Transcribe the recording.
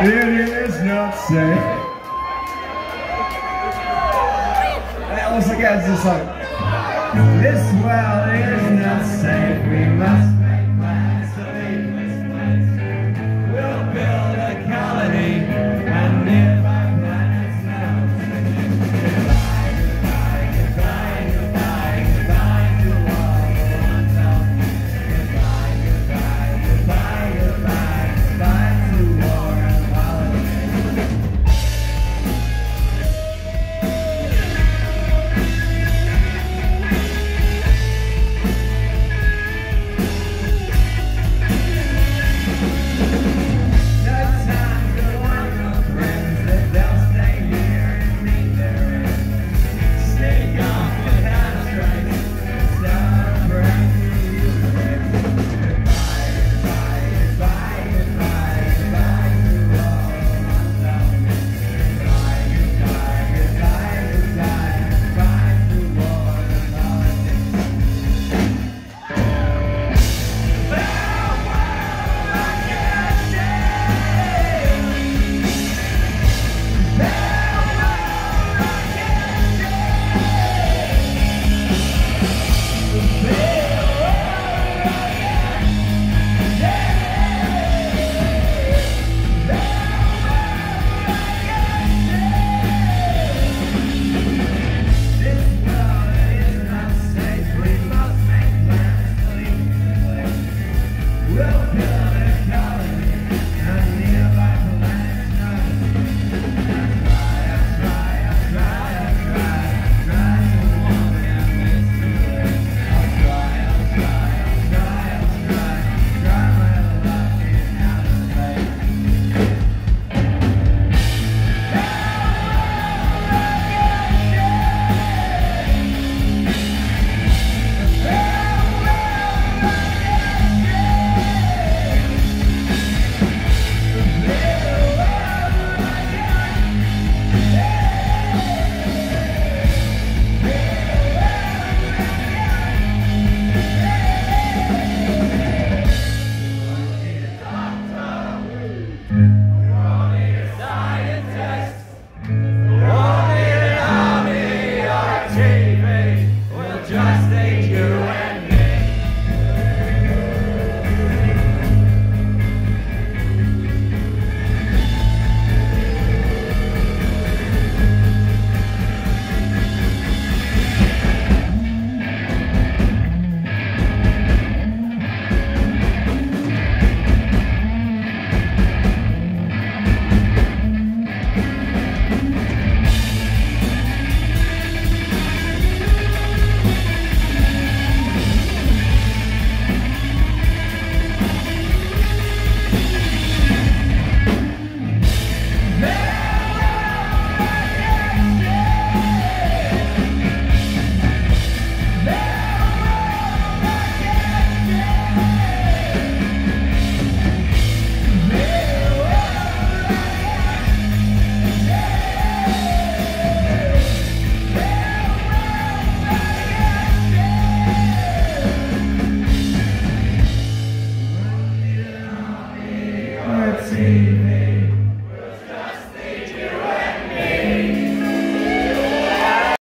It is not safe. And also gets this like, This world is not safe. We must Amen.